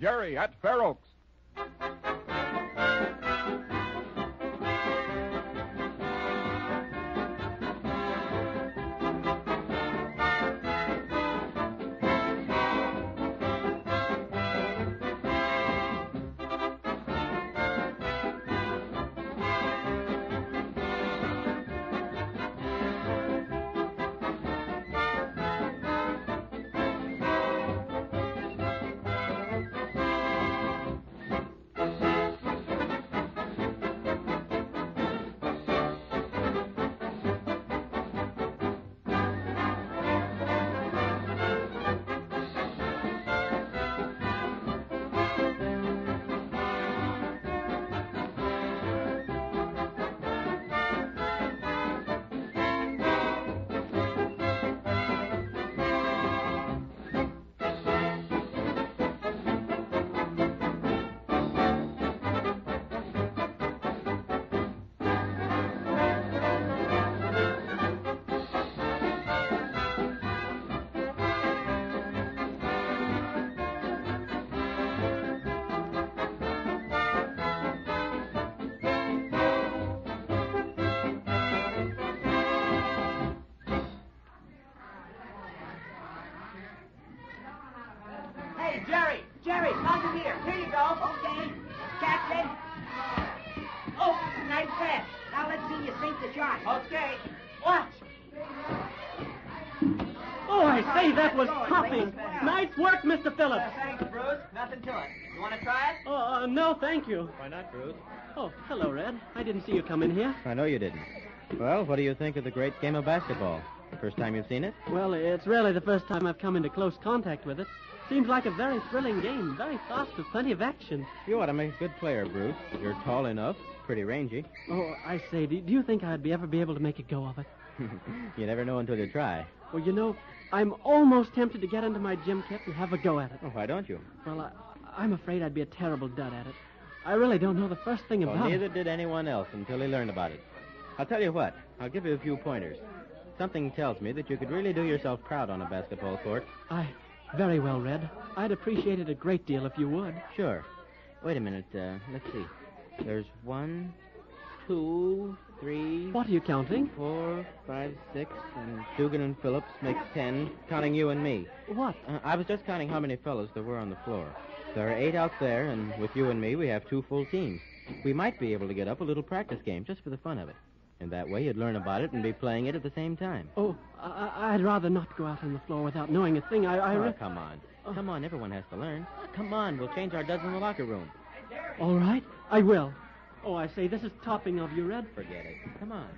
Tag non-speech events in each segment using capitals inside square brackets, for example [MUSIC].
Jerry at Fair Oaks. The shot. Okay. Watch. Oh, I say, that was topping. Nice work, Mr. Phillips. thanks, Bruce. Nothing to it. You want to try it? Oh, uh, no, thank you. Why not, Bruce? Oh, hello, Red. I didn't see you come in here. I know you didn't. Well, what do you think of the great game of basketball? First time you've seen it? Well, it's really the first time I've come into close contact with it. Seems like a very thrilling game, very fast with plenty of action. You ought to make a good player, Bruce. You're tall enough, pretty rangy. Oh, I say, do, do you think I'd be ever be able to make a go of it? [LAUGHS] you never know until you try. Well, you know, I'm almost tempted to get into my gym kit and have a go at it. Oh, why don't you? Well, I, I'm afraid I'd be a terrible dud at it. I really don't know the first thing Well, about neither it. Neither did anyone else until he learned about it. I'll tell you what. I'll give you a few pointers. Something tells me that you could really do yourself proud on a basketball court. I very well, Red. I'd appreciate it a great deal if you would. Sure. Wait a minute. Uh, let's see. There's one, two, three, What are you counting? four, five, six, and Dugan and Phillips makes ten, counting you and me. What? Uh, I was just counting how many fellows there were on the floor. There are eight out there, and with you and me, we have two full teams. We might be able to get up a little practice game just for the fun of it. And that way you'd learn about it and be playing it at the same time. Oh, I, I'd rather not go out on the floor without knowing a thing. I, I Oh, re- come on. Come on, everyone has to learn. Come on, we'll change our duds in the locker room. All right, I will. Oh, I say, this is topping of you, Red. Forget it. Come on.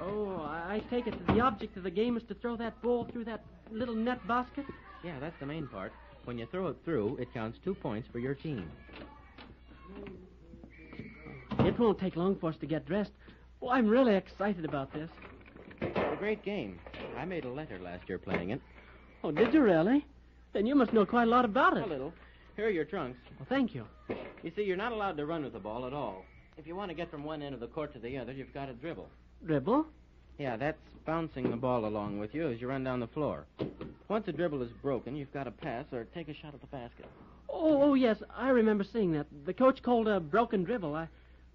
Oh, I take it that the object of the game is to throw that ball through that little net basket? Yeah, that's the main part. When you throw it through, it counts two points for your team. It won't take long for us to get dressed. Oh, I'm really excited about this. It's a great game. I made a letter last year playing it. Oh, did you really? Then you must know quite a lot about it. A little. Here are your trunks. Well, thank you. You see, you're not allowed to run with the ball at all. If you want to get from one end of the court to the other, you've got to dribble. Dribble? Yeah, that's bouncing the ball along with you as you run down the floor. Once a dribble is broken, you've got to pass or take a shot at the basket. Oh, oh, yes, I remember seeing that. The coach called a broken dribble. I,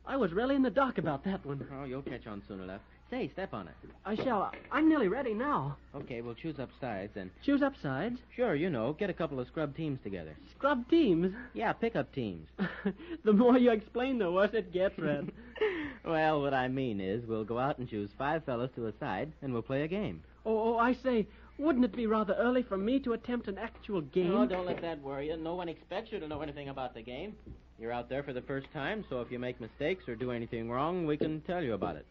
I was really in the dark about that one. Oh, you'll catch on soon enough. Say, step on it. I shall. I'm nearly ready now. Okay, we'll choose up sides and. Choose up sides. Sure, you know, get a couple of scrub teams together. Scrub teams. Yeah, pickup teams. [LAUGHS] the more you explain, the worse it gets, Red. [LAUGHS] well, what I mean is, we'll go out and choose five fellows to a side, and we'll play a game. oh, oh, I say, wouldn't it be rather early for me to attempt an actual game? Oh, don't let that worry you. No one expects you to know anything about the game. You're out there for the first time, so if you make mistakes or do anything wrong, we can tell you about it.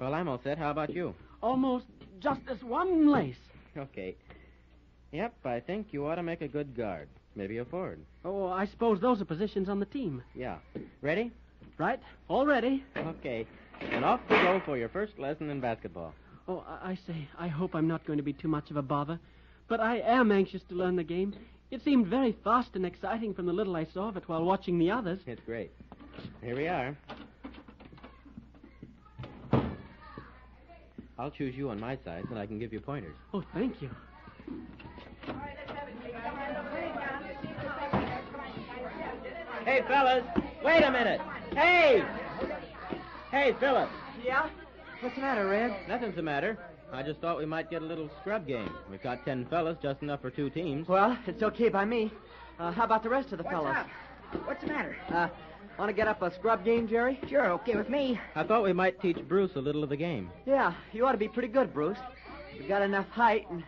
Well, I'm all set. How about you? Almost just this one lace. Okay. Yep, I think you ought to make a good guard. Maybe a forward. Oh, I suppose those are positions on the team. Yeah. Ready? Right? All ready. Okay. And off we go for your first lesson in basketball. Oh, I, I say, I hope I'm not going to be too much of a bother. But I am anxious to learn the game. It seemed very fast and exciting from the little I saw of it while watching the others. It's great. Here we are. I'll choose you on my side, and I can give you pointers. Oh, thank you. Hey, fellas, wait a minute. Hey! Hey, Philip. Yeah? What's the matter, Red? Nothing's the matter. I just thought we might get a little scrub game. We've got ten fellas, just enough for two teams. Well, it's okay by me. Uh, how about the rest of the What's fellows? up? What's the matter? Uh, want to get up a scrub game, Jerry? Sure, okay with me. I thought we might teach Bruce a little of the game. Yeah, you ought to be pretty good, Bruce. You've got enough height and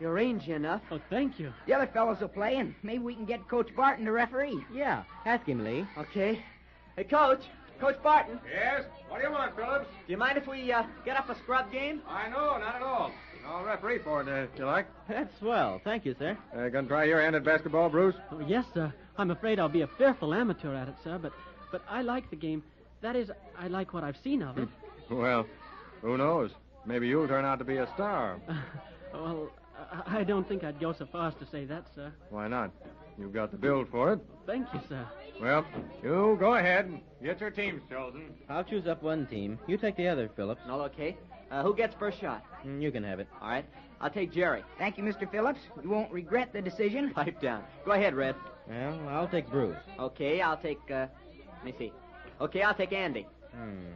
you're rangy enough. Oh, thank you. The other fellows will play, and maybe we can get Coach Barton to referee. Yeah, ask him, Lee. Okay. Hey, Coach. Coach Barton, Yes? What do you want, Phillips? do you mind if we uh, get up a scrub game? I know, not at all. I'll referee for it, uh, if you like. That's swell. Thank you, sir. Uh, gonna try your hand at basketball, Bruce? Oh, yes, sir. I'm afraid I'll be a fearful amateur at it, sir, but, but I like the game. That is, I like what I've seen of it. [LAUGHS] Well, who knows? Maybe you'll turn out to be a star. [LAUGHS] well, I I don't think I'd go so far as to say that, sir. Why not? You've got the build for it. Thank you, sir. Well, you go ahead and get your teams chosen. I'll choose up one team. You take the other, Phillips. All okay. Uh, who gets first shot? Mm, You can have it. All right. I'll take Jerry. Thank you, Mr. Phillips. You won't regret the decision. [LAUGHS] Pipe down. Go ahead, Red. Well, I'll take Bruce. Okay, I'll take, uh, let me see. Okay, I'll take Andy. Hmm.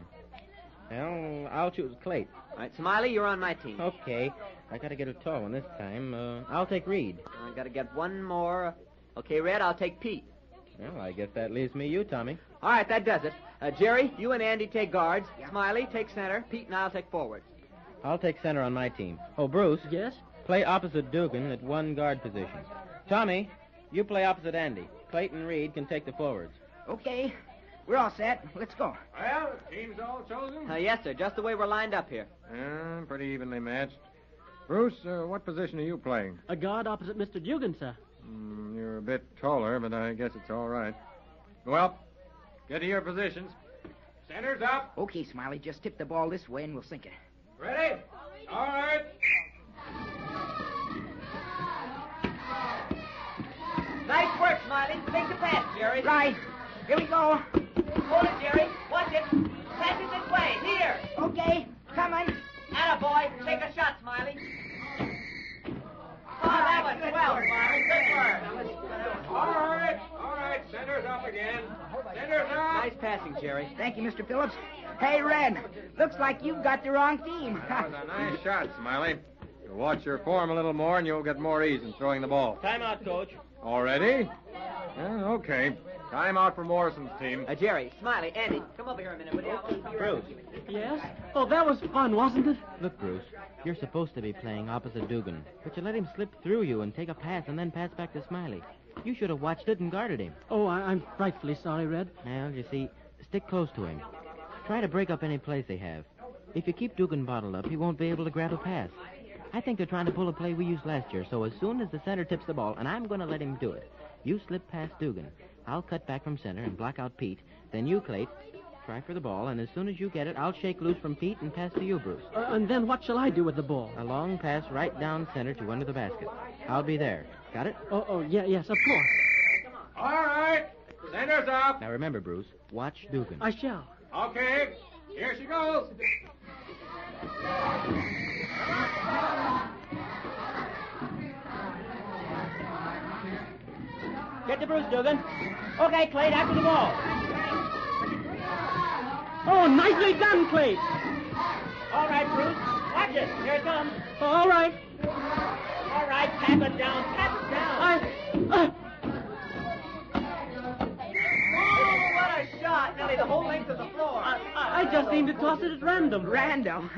Well, I'll choose Clate. All right, Smiley, you're on my team. Okay. I gotta get a tall one this time. Uh, I'll take Reed. I gotta get one more. Okay, Red, I'll take Pete. Well, I guess that leaves me you, Tommy. All right, that does it. Uh, Jerry, you and Andy take guards. Smiley, take center. Pete and I'll take forwards. I'll take center on my team. Oh, Bruce, Yes? play opposite Dugan at one guard position. Tommy, you play opposite Andy. Clayton Reed can take the forwards. Okay, we're all set. Let's go. Well, the teams all chosen? Uh, yes, sir, just the way we're lined up here. Uh, pretty evenly matched. Bruce, uh, what position are you playing? A guard opposite Mr. Dugan, sir. Mm, you're a bit taller, but I guess it's all right. Well, get to your positions. Centers up. Okay, Smiley, just tip the ball this way and we'll sink it. Ready? All right. Nice work, Smiley. Take the pass, Jerry. Right. Here we go. Hold it, Jerry. Watch it. Pass it this way. Here. Okay, coming. Atta boy. Take a shot, Smiley. Oh, that was swell, Smiley. Good work. All right. All right. Centers up again. Centers up. Nice passing, Jerry. Thank you, Mr. Phillips. Hey, Red, looks like you've got the wrong team. That was a nice shot, Smiley. You watch your form a little more, and you'll get more ease in throwing the ball. Timeout, coach. Already? Yeah, okay. Time out for Morrison's team. Uh, Jerry, Smiley, Andy, come over here a minute, will you? Bruce. Yes? Oh, that was fun, wasn't it? Look, Bruce, you're supposed to be playing opposite Dugan, but you let him slip through you and take a pass and then pass back to Smiley. You should have watched it and guarded him. Oh, I- I'm frightfully sorry, Red. Well, you see, stick close to him. Try to break up any plays they have. If you keep Dugan bottled up, he won't be able to grab a pass. I think they're trying to pull a play we used last year, so as soon as the center tips the ball, and I'm going to let him do it, you slip past Dugan. I'll cut back from center and block out Pete. Then you, Clate, try for the ball, and as soon as you get it, I'll shake loose from Pete and pass to you, Bruce. Uh, and then what shall I do with the ball? A long pass right down center to under the basket. I'll be there. Got it? Oh, oh, yeah, yes, of course. All right. Centers up. Now remember, Bruce, watch Dugan. I shall. Okay. Here she goes. Get to Bruce, Dugan. Okay, Clay, after the ball. Oh, nicely done, Clay. All right, Bruce. Watch it. Here it comes. All right. All right, tap it down. Tap it down. I. Uh, Oh, what a shot. Nearly the whole length of the floor. I, I just seemed to toss it at random. Random.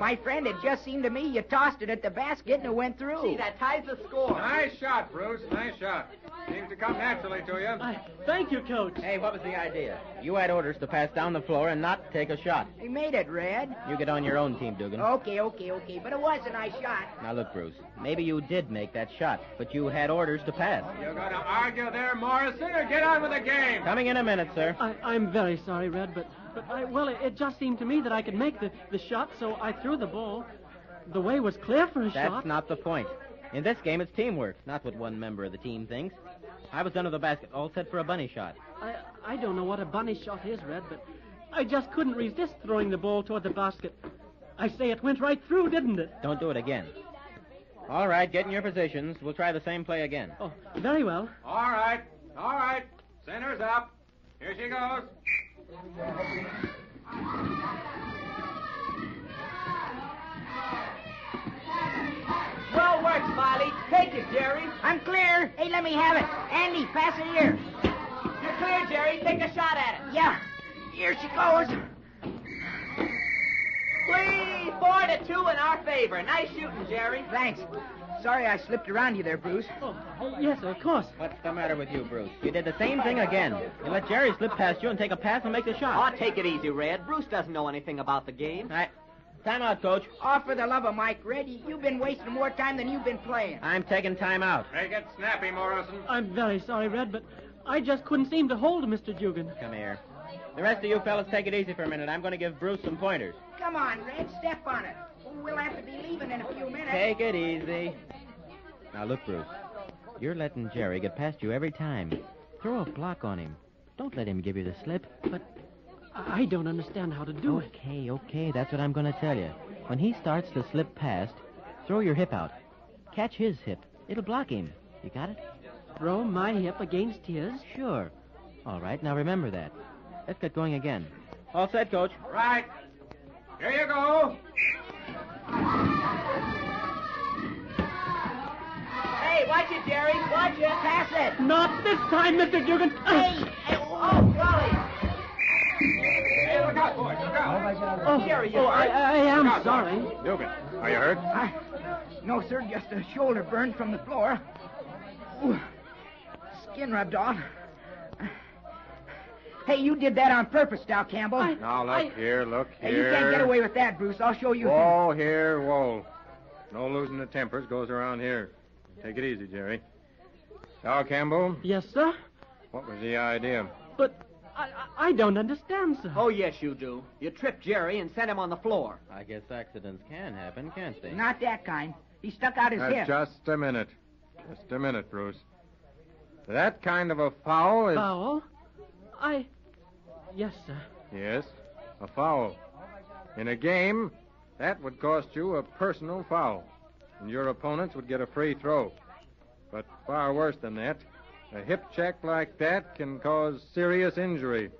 My friend, it just seemed to me you tossed it at the basket and it went through. See, that ties the score. Nice shot, Bruce. Nice shot. Seems to come naturally to you. I, thank you, Coach. Hey, what was the idea? You had orders to pass down the floor and not take a shot. He made it, Red. You get on your own team, Dugan. Okay, okay, okay. But it was a nice shot. Now look, Bruce. Maybe you did make that shot, but you had orders to pass. You're going to argue there, Morrison, or get on with the game? Coming in a minute, sir. I, I'm very sorry, Red, but, but I, well, it, it just seemed to me that I could make the, the shot, so I threw the ball. The way was clear for a That's shot. That's not the point. In this game, it's teamwork, not what one member of the team thinks. I was under the basket, all set for a bunny shot. I, I don't know what a bunny shot is, Red, but I just couldn't resist throwing the ball toward the basket. I say it went right through, didn't it? Don't do it again. All right, get in your positions. We'll try the same play again. Oh, very well. All right. All right. Centers up. Here she goes. Well worked, Smiley. Take it, Jerry. I'm clear. Hey, let me have it. Andy, pass it here. You're clear, Jerry. Take a shot at it. Yeah. Here she goes. Please, four to two in our favor. Nice shooting, Jerry. Thanks. Sorry I slipped around you there, Bruce. Oh, yes, of course. What's the matter with you, Bruce? You did the same thing again. You let Jerry slip past you and take a pass and make the shot. Oh, take it easy, Red. Bruce doesn't know anything about the game. All right. Time out, Coach. Oh, for the love of Mike, Red, you- you've been wasting more time than you've been playing. I'm taking time out. Make it snappy, Morrison. I'm very sorry, Red, but I just couldn't seem to hold Mr. Dugan. Come here. The rest of you fellas take it easy for a minute. I'm going to give Bruce some pointers. Come on, Red, step on it. We'll have to be leaving in a few minutes. Take it easy. Now look, Bruce. You're letting Jerry get past you every time. Throw a block on him. Don't let him give you the slip. But I I don't understand how to do it. Okay, okay, that's what I'm going to tell you. When he starts to slip past, throw your hip out. Catch his hip. It'll block him. You got it? Throw my hip against his. Sure. All right, now remember that. Let's get going again. All set, Coach. Right. Here you go. Hey, watch it, Jerry. Watch it. Pass it. Not this time, Mr. Dugan. Hey, out, boys. Look out. Oh, Jerry, you oh I, I am sorry. Dugan, are you hurt? I, no, sir, just a shoulder burn from the floor. Ooh, skin rubbed off. Hey, you did that on purpose, Dow Campbell. I- Now, look I- here, look here. hey, you can't get away with that, Bruce. I'll show you. Whoa, here, whoa. No losing the tempers goes around here. Take it easy, Jerry. Now, Campbell, Yes, sir. what was the idea? But I, I I don't understand, sir. Oh, yes, you do. You tripped Jerry and sent him on the floor. I guess accidents can happen, can't they? Not that kind. He stuck out his Uh, hip. just a minute. Just a minute, Bruce. That kind of a foul is. Foul? I. Yes, sir. Yes, a foul. In a game, that would cost you a personal foul, and your opponents would get a free throw. But far worse than that, a hip check like that can cause serious injury.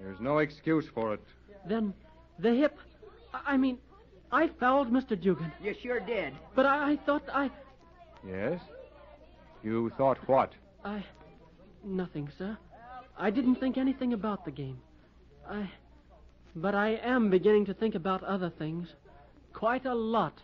There's no excuse for it. Then the hip. I I mean, I fouled Mr. Dugan, You sure did. but I, I thought I. Yes? You thought what? I. Nothing, sir. I didn't think anything about the game. I. But I am beginning to think about other things. Quite a lot.